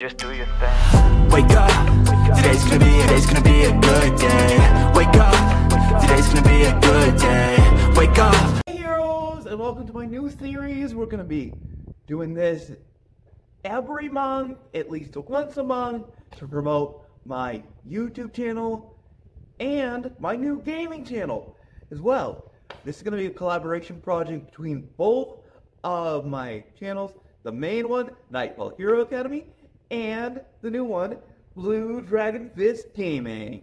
Just do your thing. Wake up, today's gonna be, today's gonna be a good day. Wake up, today's gonna be a good day. Wake up. Hey heroes, and welcome to my new series. We're gonna be doing this every month, at least once a month, to promote my YouTube channel and my new gaming channel as well. This is gonna be a collaboration project between both of my channels. The main one, Nightfall Hero Academy, and the new one, Blue Dragon Fist Gaming.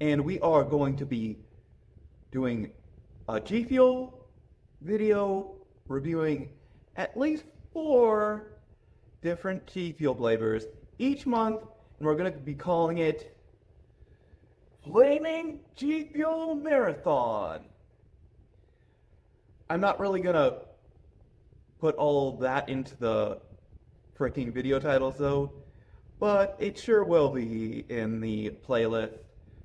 And we are going to be doing a G Fuel video reviewing at least four different G Fuel flavors each month, and we're going to be calling it Flaming G Fuel Marathon. I'm not really going to put all that into the freaking video titles though, but it sure will be in the playlist.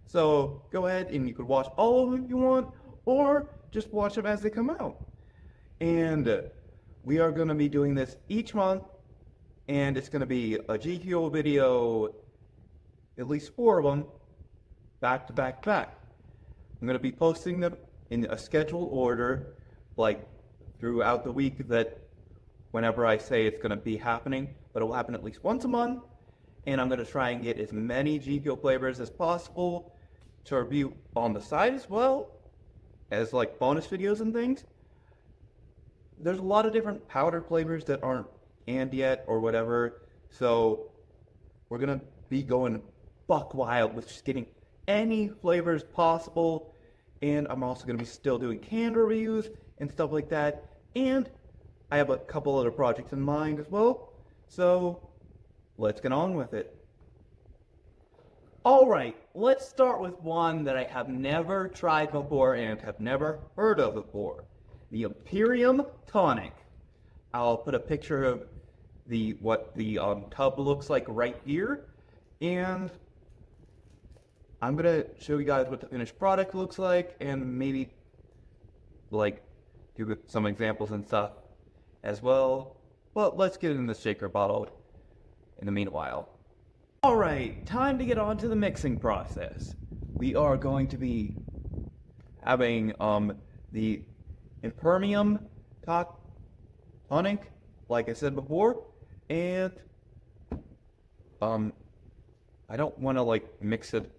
So go ahead and you could watch all of them if you want, or just watch them as they come out. And we are going to be doing this each month, and it's going to be a G Fuel video, at least four of them, back to back back. I'm going to be posting them in a scheduled order, like throughout the week that whenever I say it's going to be happening, but it will happen at least once a month. And I'm going to try and get as many G Fuel flavors as possible to review on the side as well as like bonus videos and things. There's a lot of different powder flavors that aren't and yet or whatever. So we're going to be going buck wild with just getting any flavors possible. And I'm also going to be still doing canned reviews and stuff like that. And I have a couple other projects in mind as well. So let's get on with it. Alright, let's start with one that I have never tried before and have never heard of before. The Imperium Tonic. I'll put a picture of the what the um, tub looks like right here. And I'm gonna show you guys what the finished product looks like and maybe like do some examples and stuff as well. But let's get in the shaker bottle in the meanwhile. Alright, time to get on to the mixing process. We are going to be having um, the Imperium tonic, like I said before, and um, I don't want to like mix it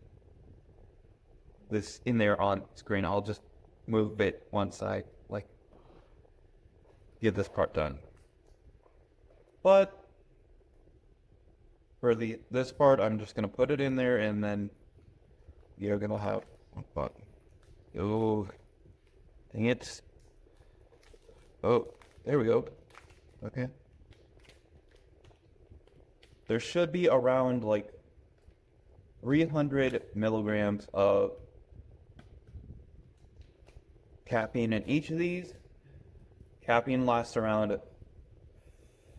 this in there on screen. I'll just move it side, like get this part done. But for the this part, I'm just gonna put it in there, and then you're gonna have. Oh, but oh, dang it! Oh, there we go. Okay. There should be around like 300 milligrams of caffeine in each of these. Caffeine lasts around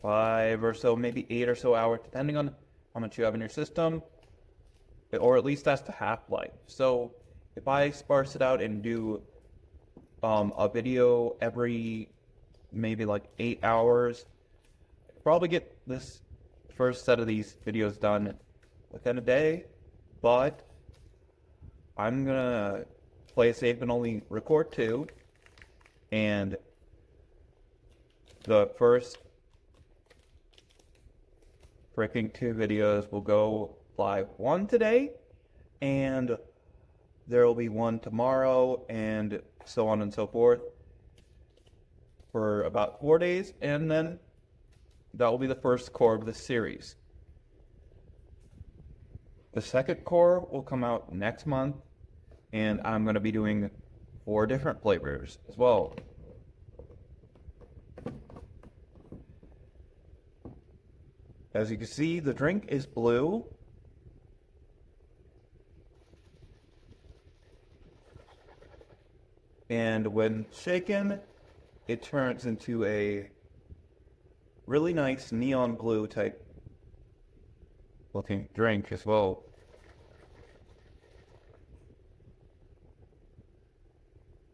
five or so, maybe eight or so hours, depending on how much you have in your system, or at least that's the half life. So if I sparse it out and do um, a video every maybe like eight hours, I probably get this first set of these videos done within a day, but I'm gonna play safe and only record two, and the first freaking two videos will go live one today, and there will be one tomorrow, and so on and so forth for about four days, and then that will be the first core of the series. The second core will come out next month, and I'm going to be doing four different flavors as well. As you can see, the drink is blue. And when shaken, it turns into a really nice neon blue type looking drink as well.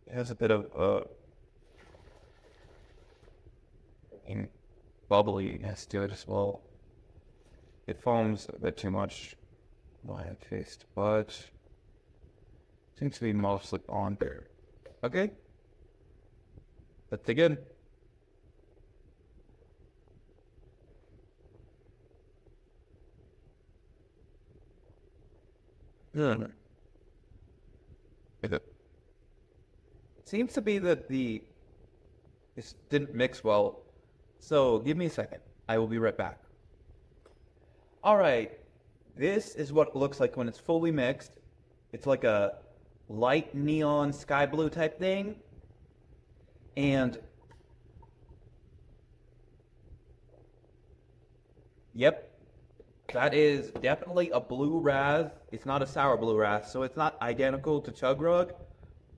It has a bit of uh, bubbliness to it as well. It foams a bit too much by a taste, but seems to be mostly on there. Okay, let's dig in. Hmm. Is it? Seems to be that the this didn't mix well. So give me a second. I will be right back. All right. This is what it looks like when it's fully mixed. It's like a light neon sky blue type thing. And yep, that is definitely a blue raz. It's not a sour blue raz, so it's not identical to Chug Rug,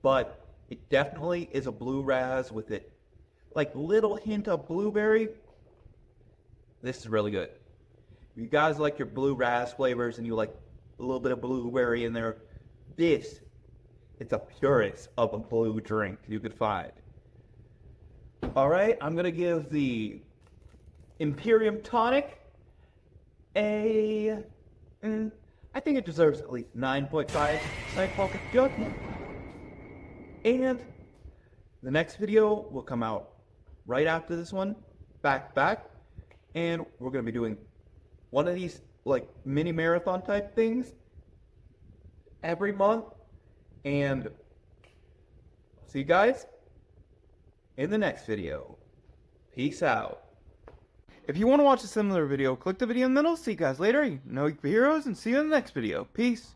but it definitely is a blue raz with it like little hint of blueberry. This is really good. You guys like your blue raz flavors and you like a little bit of blueberry in there, this it's a purest of a blue drink you could find. All right, I'm gonna give the Imperium tonic a. Mm, I think it deserves at least 9.5 Night Focus Judgment. And the next video will come out right after this one, back back, and we're gonna be doing one of these like mini marathon type things every month. And see you guys in the next video. Peace out. If you want to watch a similar video, click the video in the middle. See you guys later. Your heroes and see you in the next video. Peace.